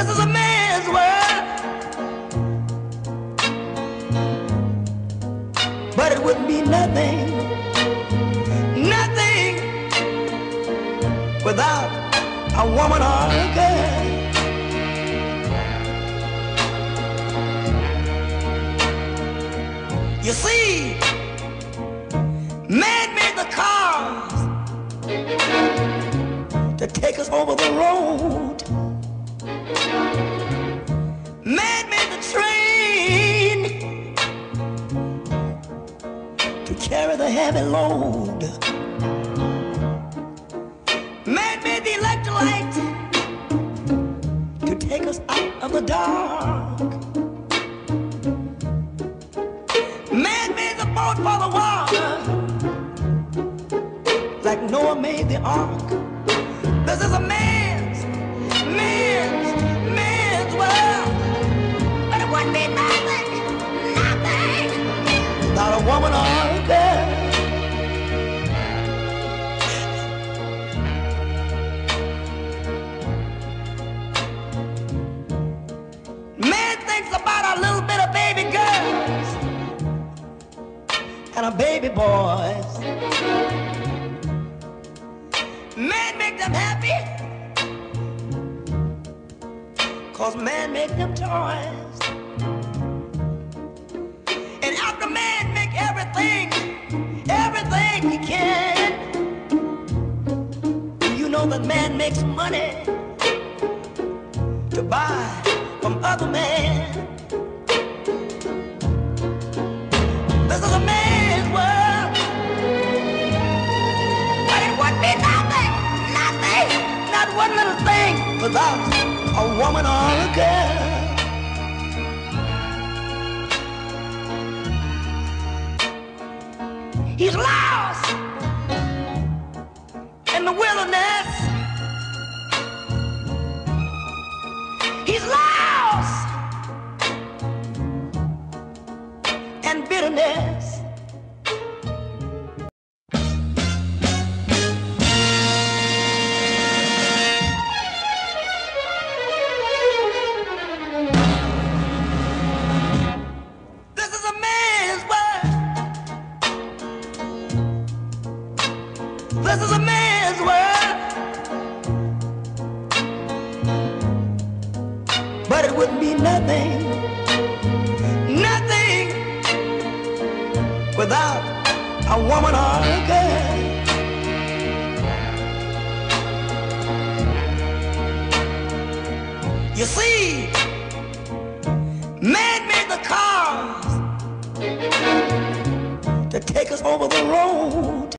This is a man's world. But it wouldn't be nothing, nothing without a woman or a girl. You see, man made the cars to take us over the road. To carry the heavy load. Man made the electric light to take us out of the dark. Man made the boat for the water, like Noah made the ark. This is a man's, and a baby boys. Man make them happy, cause man make them toys. And after man make everything, everything he can, you know that man makes money to buy from other men. Without a woman or a girl. He's lost in the wilderness. He's lost and bitterness. This is a man's world. But it wouldn't be nothing, nothing without a woman or a girl. You see, man made the cars to take us over the road.